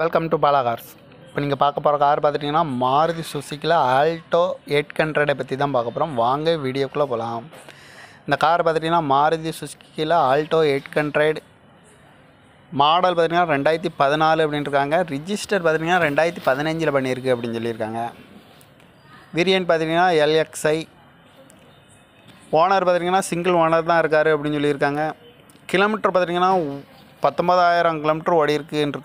Welcome to Bala cars இப்போ நீங்கள் பார்க்க போகிற கார் பார்த்துட்டிங்கன்னா மாருதி சுசுக்கியில் ஆல்டோ எயிட் ஹண்ட்ரடை பற்றி தான் பார்க்க போகிறோம் வாங்க வீடியோக்குள்ளே போகலாம் இந்த கார் பார்த்துட்டிங்கன்னா மாருதி சுசுக்கியில் ஆல்டோ எயிட் ஹண்ட்ரட் மாடல் பார்த்திங்கன்னா ரெண்டாயிரத்தி பதினாலு அப்படின்னு இருக்காங்க ரிஜிஸ்டர் பார்த்திங்கன்னா ரெண்டாயிரத்தி பதினஞ்சில் பண்ணியிருக்கு அப்படின்னு சொல்லியிருக்காங்க. வேரியன்ட் பார்த்திங்கன்னா எல்எக்ஸ்ஐ ஓனர் பார்த்திங்கன்னா சிங்கிள் ஓனர் தான் இருக்கார் அப்படின்னு சொல்லியிருக்காங்க. கிலோமீட்டர் பார்த்திங்கன்னா பத்தொம்பதாயிரம் கிலோமீட்டர் ஓடி இருக்குன்னு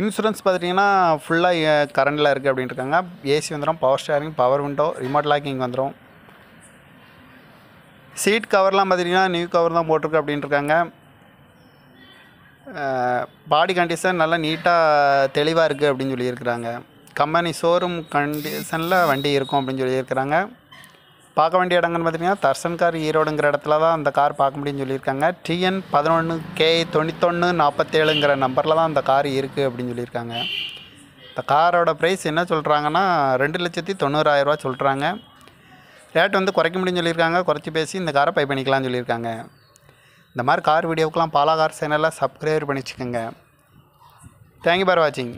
இன்சூரன்ஸ் பார்த்துட்டிங்கன்னா ஃபுல்லாக கரண்டில் இருக்குது அப்படின்னு இருக்காங்க ஏசி வந்துடும் power steering power window remote locking வந்துடும் சீட் கவர்லாம் பார்த்திங்கன்னா நியூ கவர் தான் போட்டிருக்கு அப்படின்ட்டு இருக்காங்க பாடி கண்டிஷன் நல்லா நீட்டாக தெளிவாக இருக்குது அப்படின்னு சொல்லியிருக்கிறாங்க. கம்பெனி ஷோரூம் கண்டிஷனில் வண்டி இருக்கும் அப்படின்னு சொல்லியிருக்கிறாங்க. பார்க்க வேண்டிய இடங்கள்னு பார்த்தீங்கன்னா தர்சன் கார் ஈரோடுங்கிற இடத்துல தான் அந்த கார் பார்க்க முடியும்னு சொல்லியிருக்காங்க. டிஎன் பதினொன்று கே தொண்ணூத்தொன்று நாற்பத்தேழுங்கிற நம்பரில் தான் அந்த கார் இருக்குது அப்படின்னு சொல்லியிருக்காங்க. இந்த காரோட ப்ரைஸ் என்ன சொல்கிறாங்கன்னா ரெண்டு லட்சத்தி தொண்ணூறாயிரரூவா சொல்கிறாங்க ரேட் வந்து குறைக்க முடியும்னு சொல்லியிருக்காங்க. குறைச்சி பேசி இந்த காரை பை பண்ணிக்கலாம்னு சொல்லியிருக்காங்க. இந்த மாதிரி கார் வீடியோக்கெலாம் பாலா கார் சேனலில் சப்ஸ்கிரைப் பண்ணி வச்சுக்கோங்க தேங்க்யூ ஃபார் வாட்சிங்